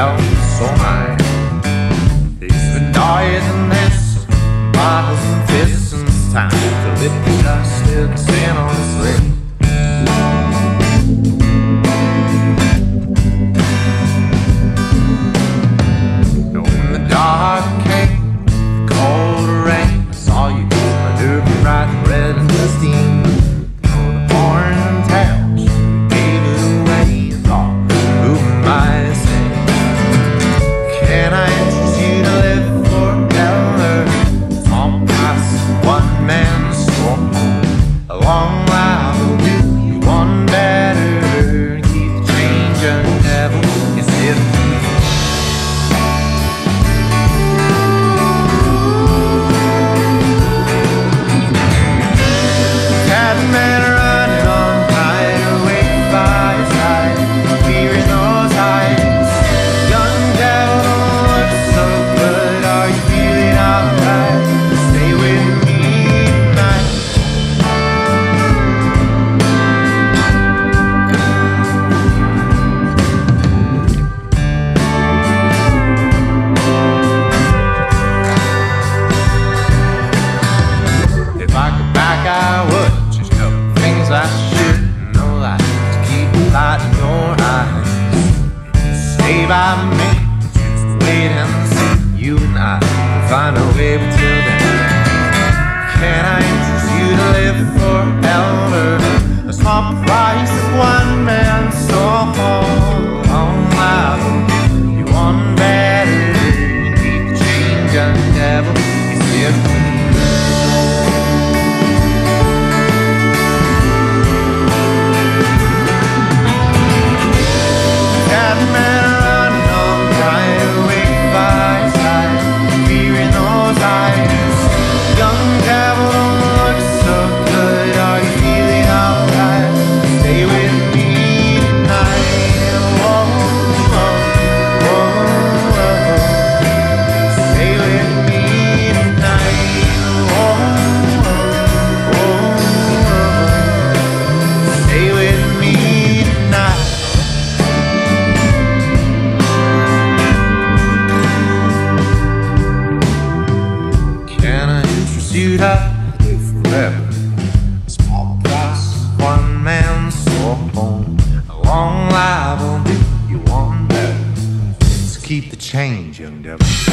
So high, I. He's been dying this, bottles and fists and time to lift dust, it's in on hung find a way to. pursued her forever. A small price, one man home. A long life will do you one better. Let's keep the change, young devil.